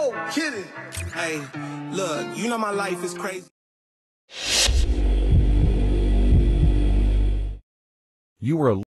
Whoa, kidding. Hey, look, you know my life is crazy. You were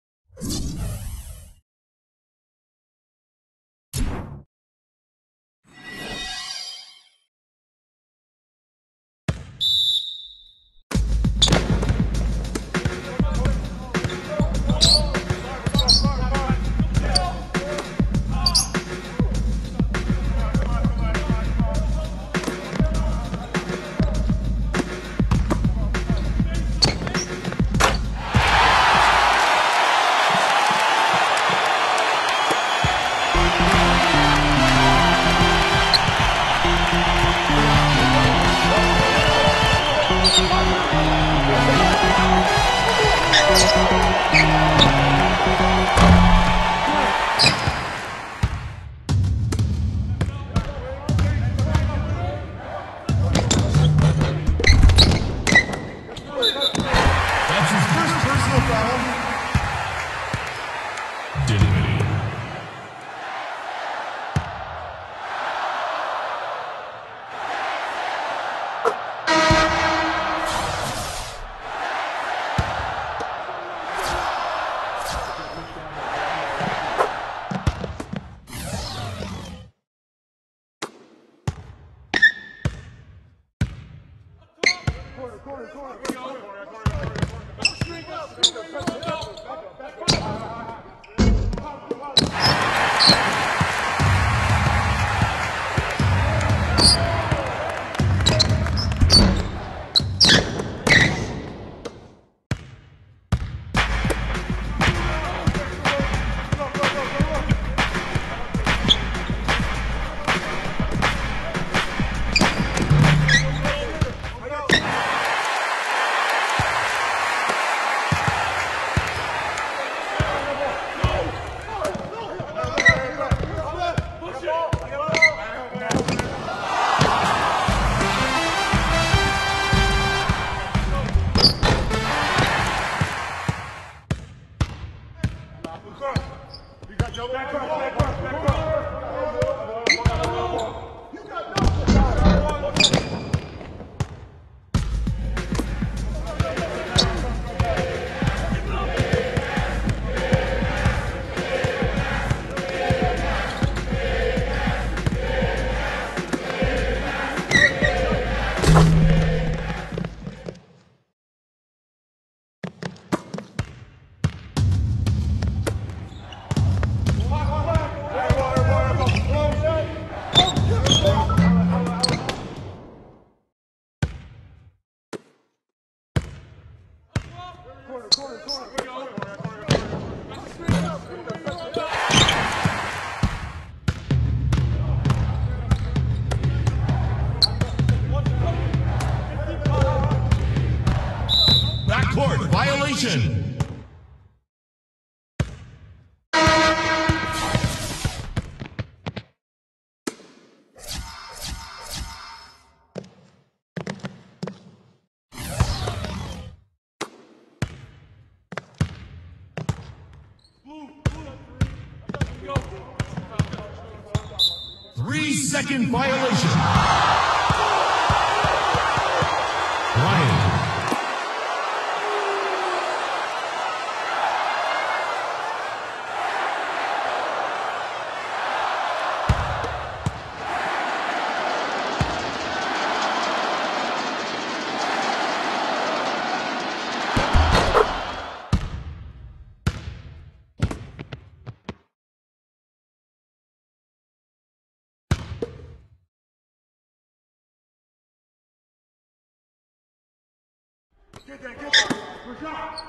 second violation. Go!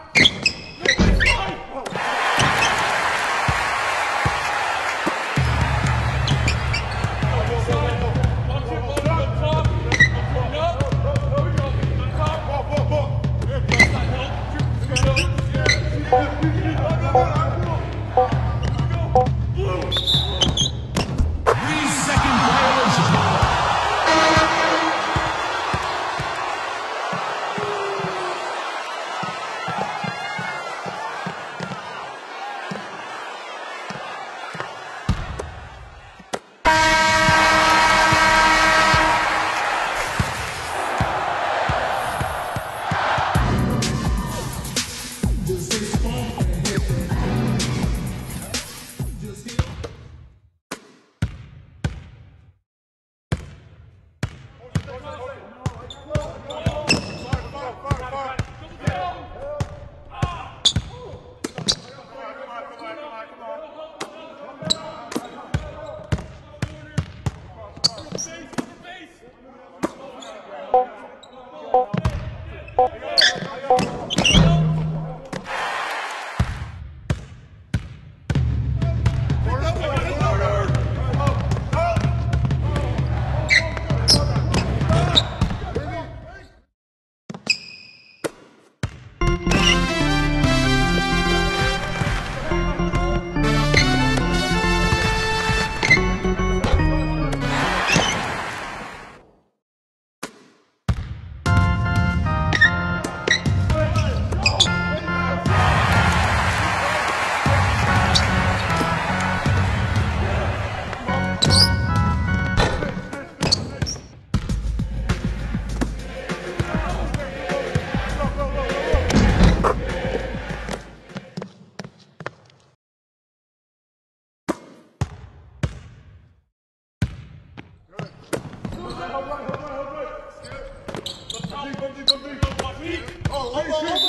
Allah Allah. Şey-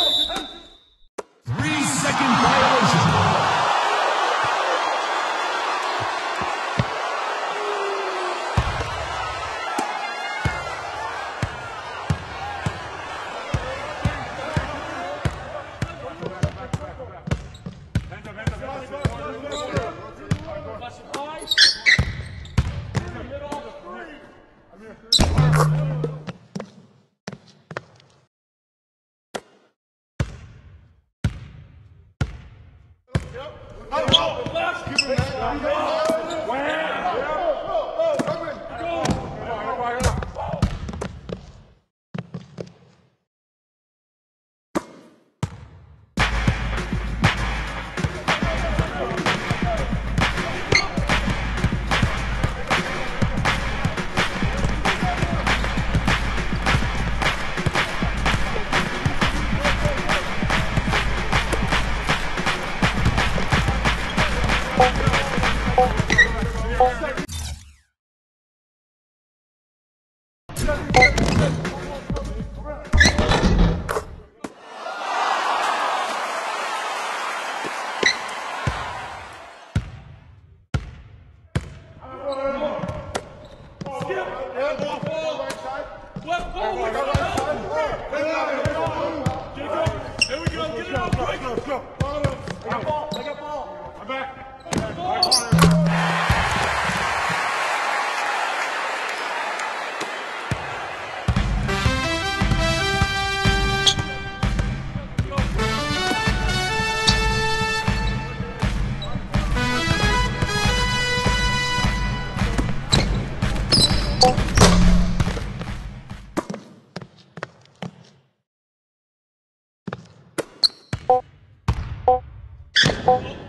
Yep. Oh, oh, Go, go, go. I got ball. I got ball. I'm back. I'm back. know